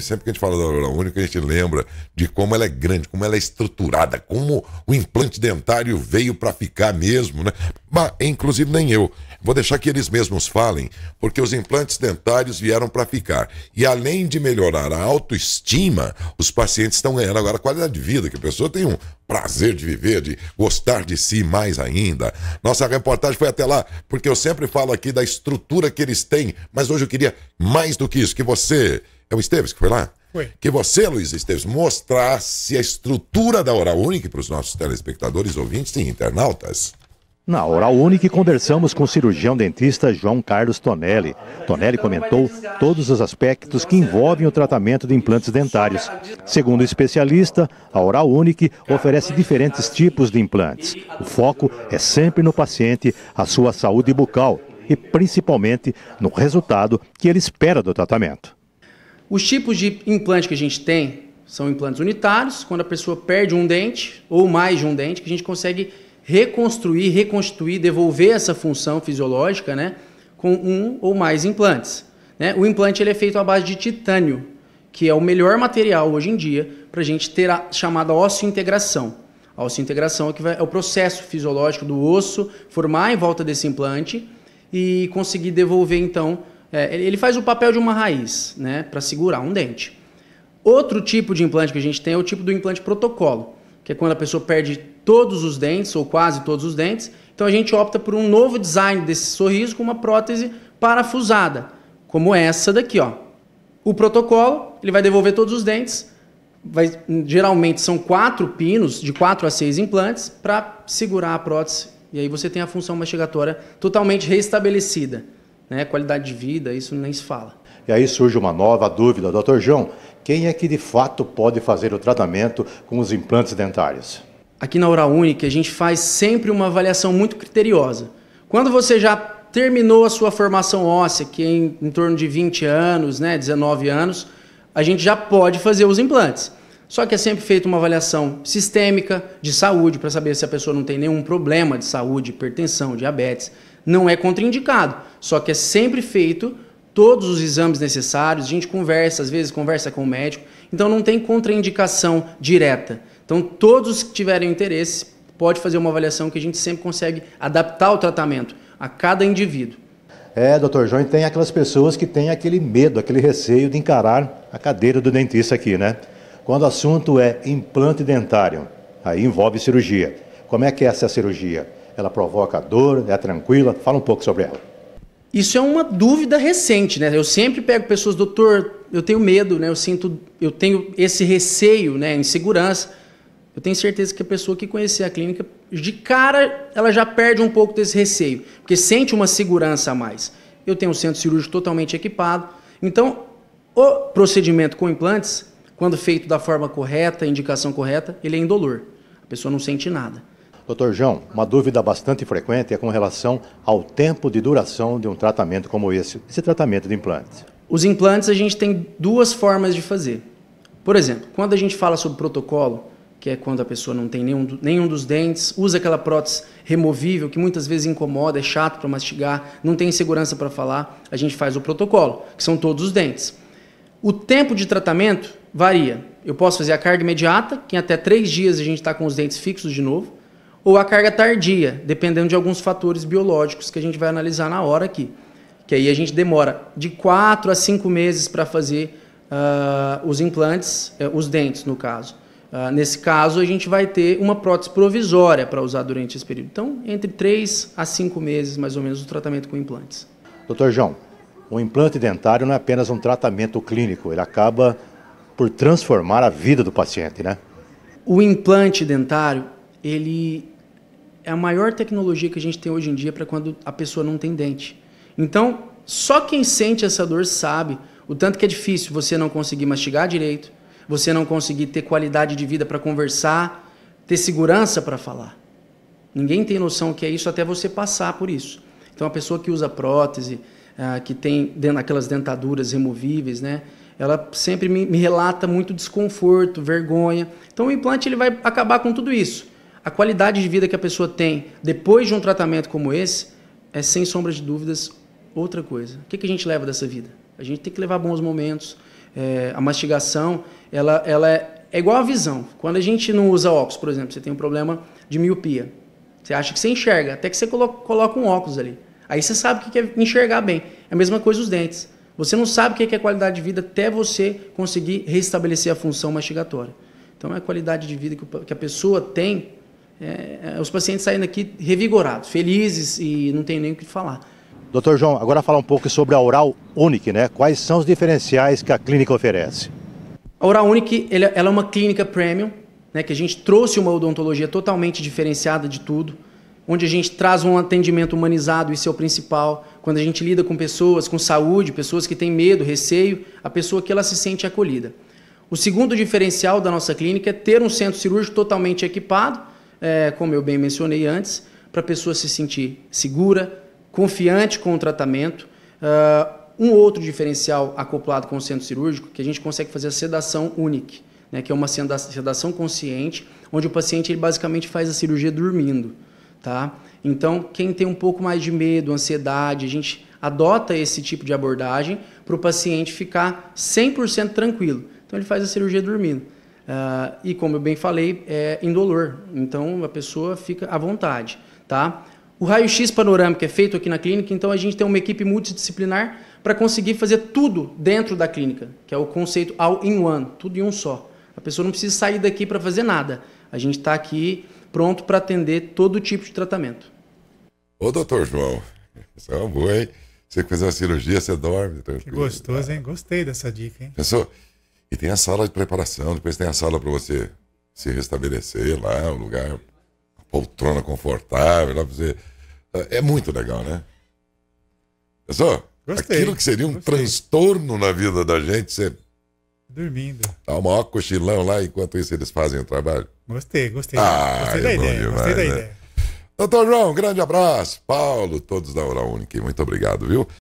sempre que a gente fala da Aura Única, a gente lembra de como ela é grande, como ela é estruturada, como o implante dentário veio para ficar mesmo, né? Mas, inclusive nem eu. Vou deixar que eles mesmos falem, porque os implantes dentários vieram para ficar. E além de melhorar a autoestima, os pacientes estão ganhando agora qualidade de vida, que a pessoa tem um prazer de viver, de gostar de si mais ainda. Nossa reportagem foi até lá, porque eu sempre falo aqui da estrutura que eles têm, mas hoje eu queria mais do que isso, que você, é o Esteves que foi lá? Foi. Que você, Luiz Esteves, mostrasse a estrutura da Hora Única para os nossos telespectadores, ouvintes e internautas. Na Oral Unique, conversamos com o cirurgião dentista João Carlos Tonelli. Tonelli comentou todos os aspectos que envolvem o tratamento de implantes dentários. Segundo o especialista, a Oral Unique oferece diferentes tipos de implantes. O foco é sempre no paciente, a sua saúde bucal e principalmente no resultado que ele espera do tratamento. Os tipos de implante que a gente tem são implantes unitários, quando a pessoa perde um dente ou mais de um dente, que a gente consegue reconstruir, reconstituir, devolver essa função fisiológica né, com um ou mais implantes. Né? O implante ele é feito à base de titânio, que é o melhor material hoje em dia para a gente ter a chamada osseointegração. A osseointegração é, é o processo fisiológico do osso formar em volta desse implante e conseguir devolver, então, é, ele faz o papel de uma raiz, né, para segurar um dente. Outro tipo de implante que a gente tem é o tipo do implante protocolo, que é quando a pessoa perde todos os dentes, ou quase todos os dentes. Então a gente opta por um novo design desse sorriso com uma prótese parafusada, como essa daqui, ó. O protocolo, ele vai devolver todos os dentes. Vai, geralmente são quatro pinos, de quatro a seis implantes, para segurar a prótese. E aí você tem a função mastigatória totalmente restabelecida. Né? Qualidade de vida, isso nem se fala. E aí surge uma nova dúvida, doutor João. Quem é que de fato pode fazer o tratamento com os implantes dentários? aqui na Oral Única, a gente faz sempre uma avaliação muito criteriosa. Quando você já terminou a sua formação óssea, que é em, em torno de 20 anos, né, 19 anos, a gente já pode fazer os implantes. Só que é sempre feita uma avaliação sistêmica de saúde para saber se a pessoa não tem nenhum problema de saúde, hipertensão, diabetes. Não é contraindicado. Só que é sempre feito todos os exames necessários, a gente conversa, às vezes conversa com o médico, então não tem contraindicação direta. Então, todos que tiverem interesse, pode fazer uma avaliação que a gente sempre consegue adaptar o tratamento a cada indivíduo. É, doutor João, tem aquelas pessoas que têm aquele medo, aquele receio de encarar a cadeira do dentista aqui, né? Quando o assunto é implante dentário, aí envolve cirurgia. Como é que é essa cirurgia? Ela provoca dor, é tranquila? Fala um pouco sobre ela. Isso é uma dúvida recente, né? Eu sempre pego pessoas, doutor, eu tenho medo, né? Eu sinto, eu tenho esse receio, né? Insegurança. Eu tenho certeza que a pessoa que conhecer a clínica, de cara, ela já perde um pouco desse receio, porque sente uma segurança a mais. Eu tenho um centro cirúrgico totalmente equipado. Então, o procedimento com implantes, quando feito da forma correta, indicação correta, ele é indolor. A pessoa não sente nada. Doutor João, uma dúvida bastante frequente é com relação ao tempo de duração de um tratamento como esse, esse tratamento de implantes. Os implantes a gente tem duas formas de fazer. Por exemplo, quando a gente fala sobre protocolo, que é quando a pessoa não tem nenhum, nenhum dos dentes, usa aquela prótese removível que muitas vezes incomoda, é chato para mastigar, não tem segurança para falar, a gente faz o protocolo, que são todos os dentes. O tempo de tratamento varia. Eu posso fazer a carga imediata, que em até três dias a gente está com os dentes fixos de novo, ou a carga tardia, dependendo de alguns fatores biológicos que a gente vai analisar na hora aqui. Que aí a gente demora de quatro a cinco meses para fazer uh, os implantes, uh, os dentes, no caso. Uh, nesse caso, a gente vai ter uma prótese provisória para usar durante esse período. Então, entre 3 a 5 meses, mais ou menos, o tratamento com implantes. Doutor João, o implante dentário não é apenas um tratamento clínico, ele acaba por transformar a vida do paciente, né? O implante dentário, ele é a maior tecnologia que a gente tem hoje em dia para quando a pessoa não tem dente. Então, só quem sente essa dor sabe o tanto que é difícil você não conseguir mastigar direito, você não conseguir ter qualidade de vida para conversar, ter segurança para falar. Ninguém tem noção que é isso até você passar por isso. Então, a pessoa que usa prótese, ah, que tem aquelas dentaduras removíveis, né? Ela sempre me, relata muito desconforto, vergonha. Então, o implante ele vai acabar com tudo isso. A qualidade de vida que a pessoa tem depois de um tratamento como esse é, sem sombra de dúvidas, outra coisa. O que, que a gente leva dessa vida? A gente tem que levar bons momentos, É, a mastigação, ela, ela é, é igual a visão. Quando a gente não usa óculos, por exemplo, você tem um problema de miopia. Você acha que você enxerga, até que você coloca, coloca um óculos ali. Aí você sabe o que é enxergar bem. É a mesma coisa os dentes. Você não sabe o que é qualidade de vida até você conseguir restabelecer a função mastigatória. Então, é a qualidade de vida que a pessoa tem. É, é, os pacientes saem daqui revigorados, felizes e não tem nem o que falar. Doutor João, agora falar um pouco sobre a Oral Unique, né? Quais são os diferenciais que a clínica oferece? A Oral Unique ela é uma clínica premium, né, que a gente trouxe uma odontologia totalmente diferenciada de tudo, onde a gente traz um atendimento humanizado, isso é o principal. Quando a gente lida com pessoas com saúde, pessoas que têm medo, receio, a pessoa que ela se sente acolhida. O segundo diferencial da nossa clínica é ter um centro cirúrgico totalmente equipado, é, como eu bem mencionei antes, para a pessoa se sentir segura, confiante com o tratamento. Uh, um outro diferencial acoplado com o centro cirúrgico, que a gente consegue fazer a sedação única, né, que é uma sedação consciente, onde o paciente ele basicamente faz a cirurgia dormindo. Tá? Então, quem tem um pouco mais de medo, ansiedade, a gente adota esse tipo de abordagem para o paciente ficar 100% tranquilo. Então ele faz a cirurgia dormindo. Uh, e como eu bem falei, é indolor. Então a pessoa fica à vontade. Tá? O raio-x panorâmico é feito aqui na clínica, então a gente tem uma equipe multidisciplinar para conseguir fazer tudo dentro da clínica, que é o conceito all-in-one, tudo em um só. A pessoa não precisa sair daqui para fazer nada. A gente está aqui pronto para atender todo tipo de tratamento. Ô, doutor João, isso é uma boa, hein? Você fazer uma cirurgia, você dorme. Que gostoso, hein? Gostei dessa dica, hein? Pessoal, e tem a sala de preparação, depois tem a sala para você se restabelecer lá, um lugar, uma poltrona confortável, lá pra você. É muito legal, né? Pessoal, Gostei. aquilo que seria um Gostei. transtorno na vida da gente, você. Dormindo. Dá o maior cochilão lá enquanto isso eles fazem o trabalho. Gostei, gostei. Ah, gostei da é ideia. Demais, gostei da né? ideia. Doutor João, um grande abraço. Paulo, todos da Hora Única, muito obrigado, viu?